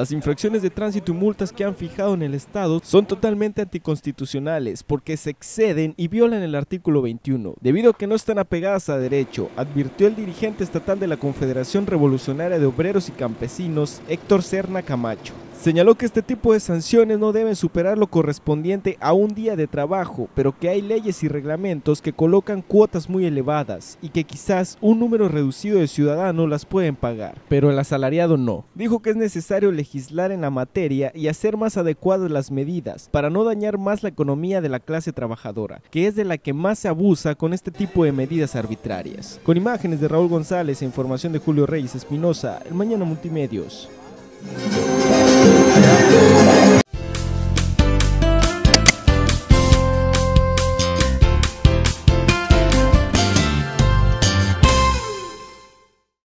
Las infracciones de tránsito y multas que han fijado en el Estado son totalmente anticonstitucionales porque se exceden y violan el artículo 21, debido a que no están apegadas a derecho, advirtió el dirigente estatal de la Confederación Revolucionaria de Obreros y Campesinos, Héctor Serna Camacho. Señaló que este tipo de sanciones no deben superar lo correspondiente a un día de trabajo, pero que hay leyes y reglamentos que colocan cuotas muy elevadas y que quizás un número reducido de ciudadanos las pueden pagar, pero el asalariado no. Dijo que es necesario legislar en la materia y hacer más adecuadas las medidas para no dañar más la economía de la clase trabajadora, que es de la que más se abusa con este tipo de medidas arbitrarias. Con imágenes de Raúl González e información de Julio Reyes Espinosa, el Mañana Multimedios.